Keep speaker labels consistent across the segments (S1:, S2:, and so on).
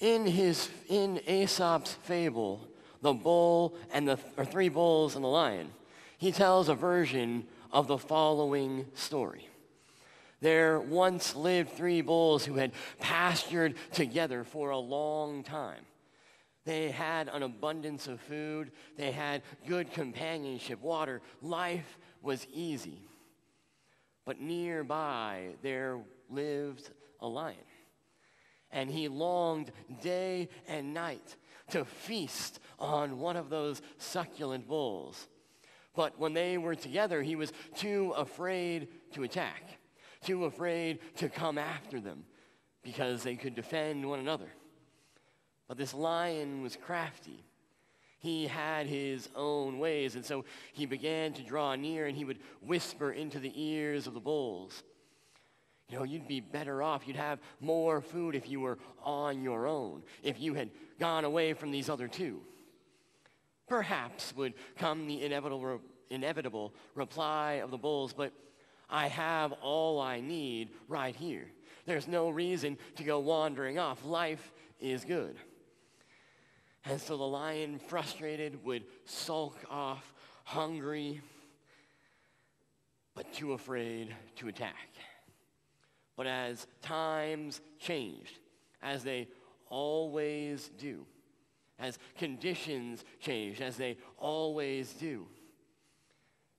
S1: In his in Aesop's fable, the bull and the or three bulls and the lion, he tells a version of the following story. There once lived three bulls who had pastured together for a long time. They had an abundance of food, they had good companionship, water. Life was easy. But nearby there lived a lion. And he longed day and night to feast on one of those succulent bulls. But when they were together, he was too afraid to attack, too afraid to come after them because they could defend one another. But this lion was crafty. He had his own ways, and so he began to draw near and he would whisper into the ears of the bulls. You know, you'd be better off. You'd have more food if you were on your own, if you had gone away from these other two. Perhaps would come the inevitable, inevitable reply of the bulls, but I have all I need right here. There's no reason to go wandering off. Life is good. And so the lion, frustrated, would sulk off, hungry, but too afraid to attack. But as times changed, as they always do, as conditions changed, as they always do,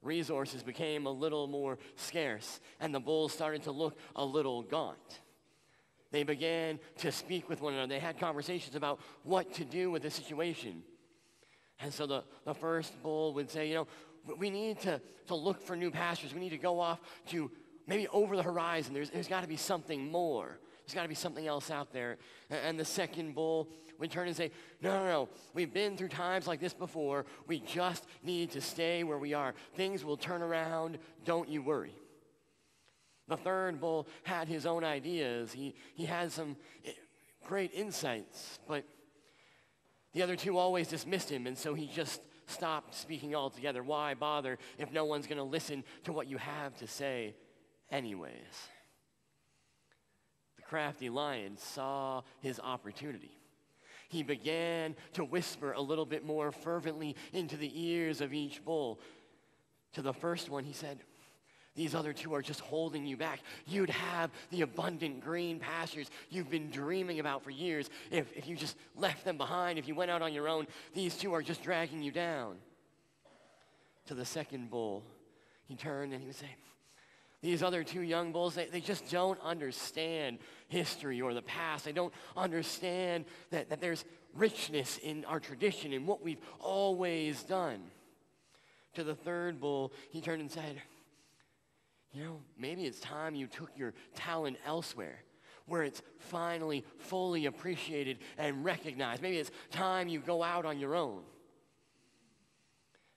S1: resources became a little more scarce, and the bulls started to look a little gaunt. They began to speak with one another. They had conversations about what to do with the situation. And so the, the first bull would say, you know, we need to, to look for new pastures. We need to go off to maybe over the horizon. There's, there's got to be something more. There's got to be something else out there. And the second bull would turn and say, No, no, no. We've been through times like this before. We just need to stay where we are. Things will turn around. Don't you worry. The third bull had his own ideas. He, he had some eh, great insights, but the other two always dismissed him, and so he just stopped speaking altogether. Why bother if no one's going to listen to what you have to say? Anyways. The crafty lion saw his opportunity. He began to whisper a little bit more fervently into the ears of each bull. To the first one, he said, These other two are just holding you back. You'd have the abundant green pastures you've been dreaming about for years if, if you just left them behind, if you went out on your own. These two are just dragging you down. To the second bull, he turned and he would say, these other two young bulls, they, they just don't understand history or the past. They don't understand that, that there's richness in our tradition and what we've always done. To the third bull, he turned and said, You know, maybe it's time you took your talent elsewhere where it's finally fully appreciated and recognized. Maybe it's time you go out on your own.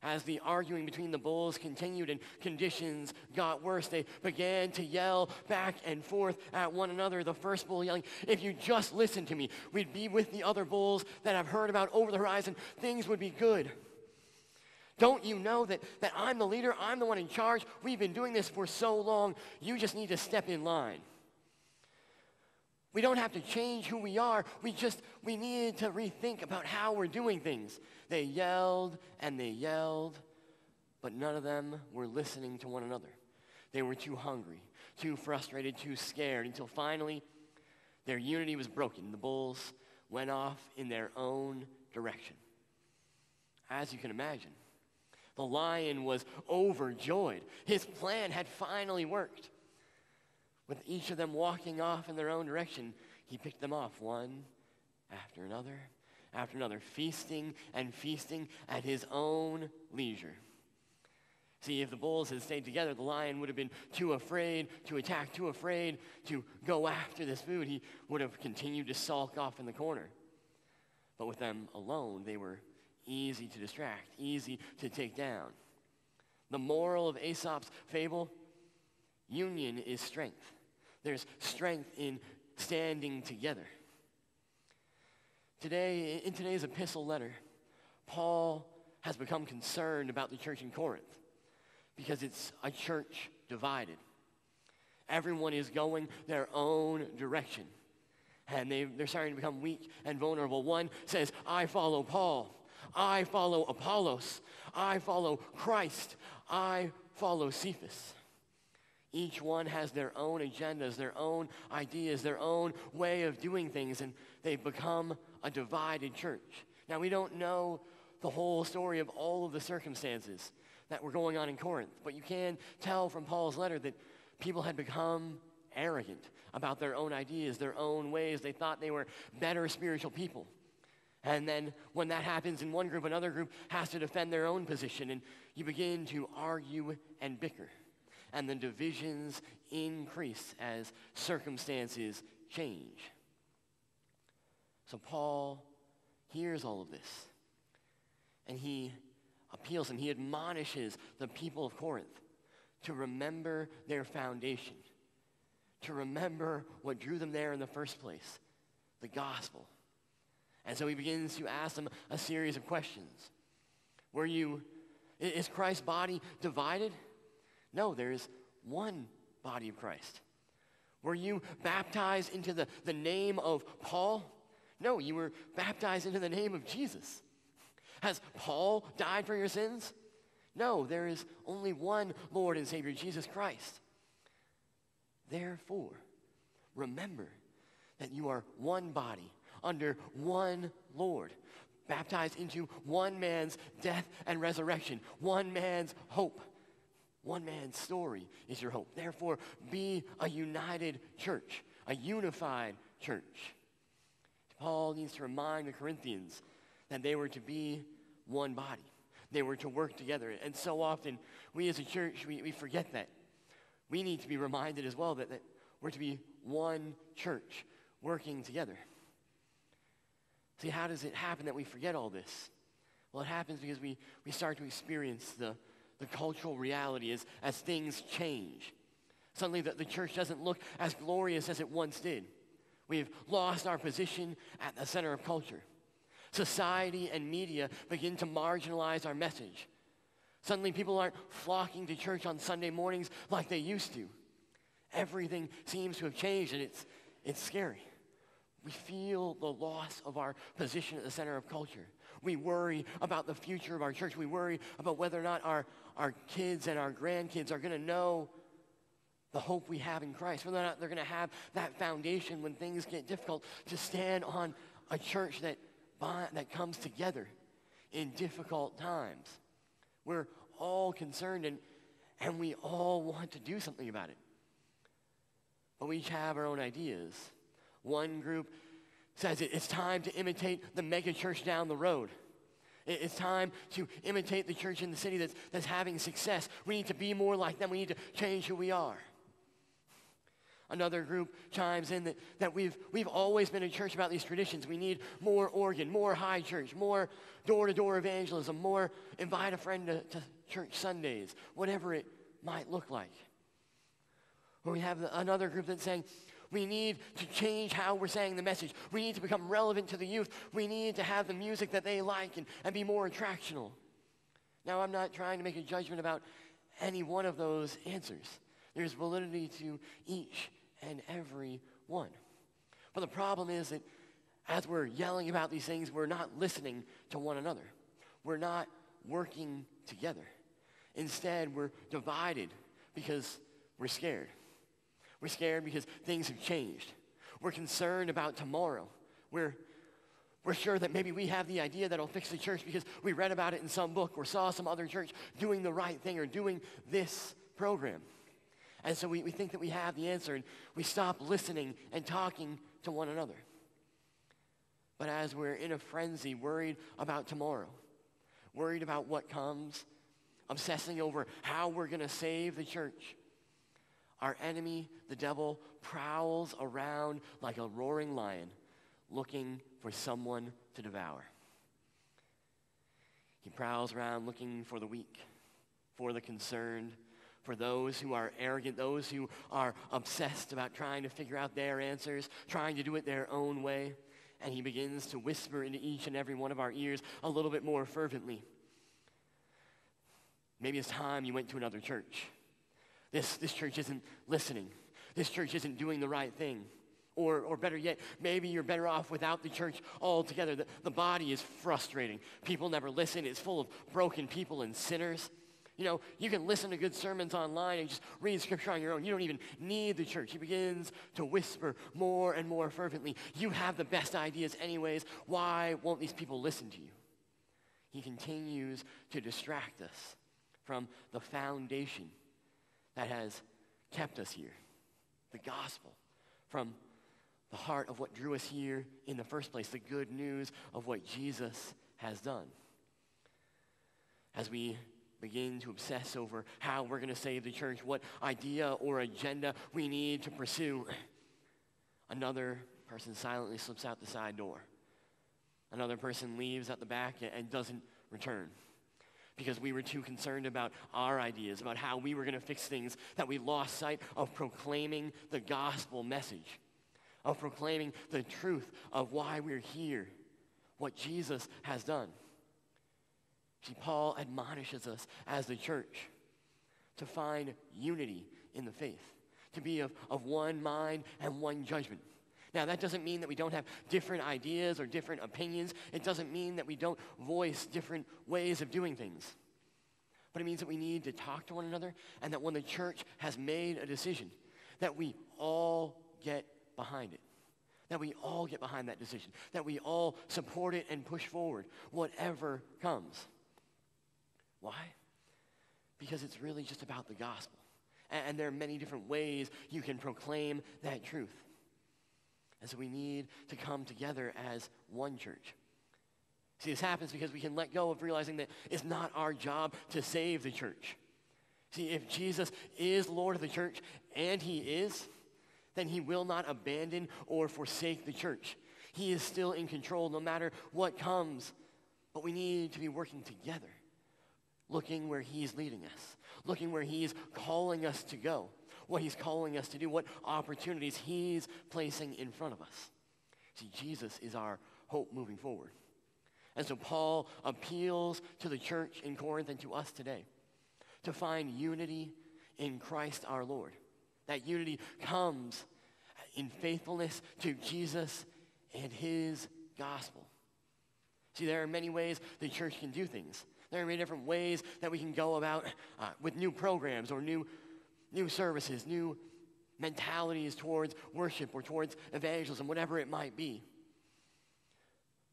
S1: As the arguing between the bulls continued and conditions got worse, they began to yell back and forth at one another. The first bull yelling, If you just listen to me, we'd be with the other bulls that I've heard about over the horizon. Things would be good. Don't you know that, that I'm the leader? I'm the one in charge. We've been doing this for so long. You just need to step in line. We don't have to change who we are. We just, we needed to rethink about how we're doing things. They yelled and they yelled, but none of them were listening to one another. They were too hungry, too frustrated, too scared, until finally their unity was broken. The bulls went off in their own direction. As you can imagine, the lion was overjoyed. His plan had finally worked. With each of them walking off in their own direction, he picked them off one after another after another, feasting and feasting at his own leisure. See, if the bulls had stayed together, the lion would have been too afraid to attack, too afraid to go after this food. He would have continued to sulk off in the corner. But with them alone, they were easy to distract, easy to take down. The moral of Aesop's fable union is strength. There's strength in standing together. Today, in today's epistle letter, Paul has become concerned about the church in Corinth because it's a church divided. Everyone is going their own direction. and they, they're starting to become weak and vulnerable. One says, I follow Paul. I follow Apollos. I follow Christ. I follow Cephas. Each one has their own agendas, their own ideas, their own way of doing things, and they've become a divided church. Now, we don't know the whole story of all of the circumstances that were going on in Corinth, but you can tell from Paul's letter that people had become arrogant about their own ideas, their own ways. They thought they were better spiritual people. And then when that happens in one group, another group has to defend their own position, and you begin to argue and bicker and the divisions increase as circumstances change. So Paul hears all of this and he appeals and he admonishes the people of Corinth to remember their foundation, to remember what drew them there in the first place the gospel. And so he begins to ask them a series of questions. Were you, is Christ's body divided? No, there is one body of Christ. Were you baptized into the, the name of Paul? No, you were baptized into the name of Jesus. Has Paul died for your sins? No, there is only one Lord and Savior, Jesus Christ. Therefore, remember that you are one body under one Lord, baptized into one man's death and resurrection, one man's hope. One man's story is your hope. Therefore, be a united church, a unified church. Paul needs to remind the Corinthians that they were to be one body. They were to work together. And so often, we as a church, we, we forget that. We need to be reminded as well that, that we're to be one church working together. See, how does it happen that we forget all this? Well, it happens because we, we start to experience the, the cultural reality is as things change. Suddenly, the, the church doesn't look as glorious as it once did. We've lost our position at the center of culture. Society and media begin to marginalize our message. Suddenly, people aren't flocking to church on Sunday mornings like they used to. Everything seems to have changed, and it's, it's scary. We feel the loss of our position at the center of culture. We worry about the future of our church. We worry about whether or not our, our kids and our grandkids are going to know the hope we have in Christ, whether or not they're going to have that foundation when things get difficult to stand on a church that, that comes together in difficult times. We're all concerned and, and we all want to do something about it. But we each have our own ideas. One group says it's time to imitate the mega church down the road. It's time to imitate the church in the city that's, that's having success. We need to be more like them. We need to change who we are. Another group chimes in that, that we've, we've always been a church about these traditions. We need more organ, more high church, more door to door evangelism, more invite a friend to, to church Sundays, whatever it might look like. Or we have another group that's saying, we need to change how we're saying the message. We need to become relevant to the youth. We need to have the music that they like and, and be more attractional. Now, I'm not trying to make a judgment about any one of those answers. There's validity to each and every one. But the problem is that as we're yelling about these things, we're not listening to one another. We're not working together. Instead, we're divided because we're scared. We're scared because things have changed. We're concerned about tomorrow. We're, we're sure that maybe we have the idea that'll fix the church because we read about it in some book or saw some other church doing the right thing or doing this program. And so we, we think that we have the answer and we stop listening and talking to one another. But as we're in a frenzy, worried about tomorrow, worried about what comes, obsessing over how we're going to save the church, our enemy, the devil, prowls around like a roaring lion looking for someone to devour. He prowls around looking for the weak, for the concerned, for those who are arrogant, those who are obsessed about trying to figure out their answers, trying to do it their own way. And he begins to whisper into each and every one of our ears a little bit more fervently. Maybe it's time you went to another church. This, this church isn't listening. This church isn't doing the right thing. Or, or better yet, maybe you're better off without the church altogether. The, the body is frustrating. People never listen. It's full of broken people and sinners. You know, you can listen to good sermons online and just read scripture on your own. You don't even need the church. He begins to whisper more and more fervently. You have the best ideas, anyways. Why won't these people listen to you? He continues to distract us from the foundation that has kept us here the gospel, from the heart of what drew us here in the first place, the good news of what Jesus has done. As we begin to obsess over how we're going to save the church, what idea or agenda we need to pursue, another person silently slips out the side door. Another person leaves at the back and doesn't return because we were too concerned about our ideas, about how we were going to fix things, that we lost sight of proclaiming the gospel message, of proclaiming the truth of why we're here, what Jesus has done. See, Paul admonishes us as the church to find unity in the faith, to be of, of one mind and one judgment. Now, that doesn't mean that we don't have different ideas or different opinions. It doesn't mean that we don't voice different ways of doing things. But it means that we need to talk to one another and that when the church has made a decision, that we all get behind it. That we all get behind that decision. That we all support it and push forward, whatever comes. Why? Because it's really just about the gospel. And there are many different ways you can proclaim that truth. And so we need to come together as one church. See, this happens because we can let go of realizing that it's not our job to save the church. See, if Jesus is Lord of the church, and he is, then he will not abandon or forsake the church. He is still in control no matter what comes. But we need to be working together, looking where he's leading us, looking where he's calling us to go what he's calling us to do, what opportunities he's placing in front of us. See, Jesus is our hope moving forward. And so Paul appeals to the church in Corinth and to us today to find unity in Christ our Lord. That unity comes in faithfulness to Jesus and his gospel. See, there are many ways the church can do things. There are many different ways that we can go about uh, with new programs or new new services, new mentalities towards worship or towards evangelism, whatever it might be.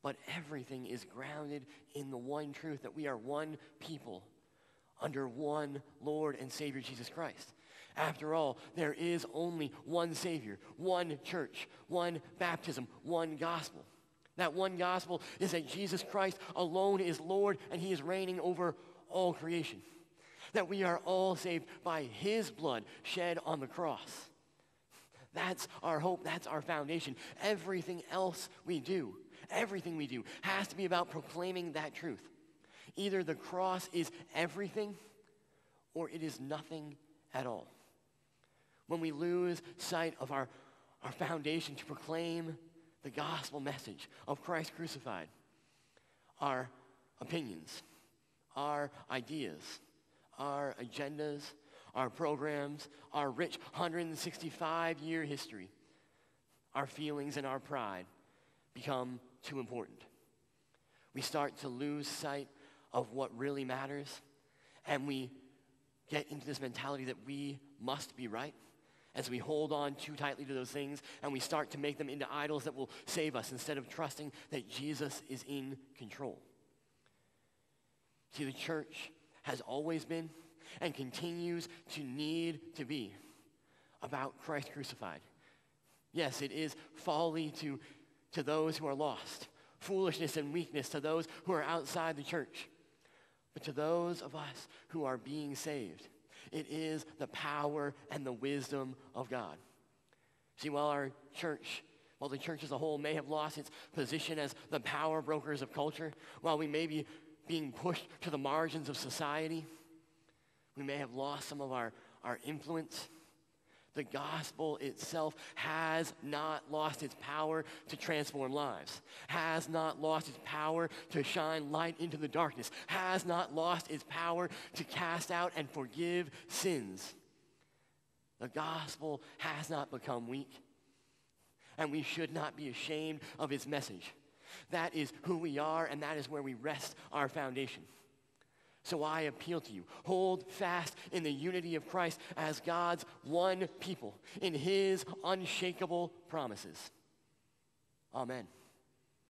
S1: But everything is grounded in the one truth that we are one people under one Lord and Savior Jesus Christ. After all, there is only one Savior, one church, one baptism, one gospel. That one gospel is that Jesus Christ alone is Lord and he is reigning over all creation that we are all saved by his blood shed on the cross. That's our hope. That's our foundation. Everything else we do, everything we do, has to be about proclaiming that truth. Either the cross is everything or it is nothing at all. When we lose sight of our, our foundation to proclaim the gospel message of Christ crucified, our opinions, our ideas, our agendas, our programs, our rich 165 year history, our feelings and our pride become too important. We start to lose sight of what really matters, and we get into this mentality that we must be right as we hold on too tightly to those things and we start to make them into idols that will save us instead of trusting that Jesus is in control. See, the church has always been and continues to need to be about Christ crucified. Yes, it is folly to, to those who are lost, foolishness and weakness to those who are outside the church. But to those of us who are being saved, it is the power and the wisdom of God. See, while our church, while the church as a whole may have lost its position as the power brokers of culture, while we may be being pushed to the margins of society. We may have lost some of our, our influence. The gospel itself has not lost its power to transform lives, has not lost its power to shine light into the darkness, has not lost its power to cast out and forgive sins. The gospel has not become weak. and we should not be ashamed of his message. That is who we are, and that is where we rest our foundation. So I appeal to you hold fast in the unity of Christ as God's one people in his unshakable promises. Amen.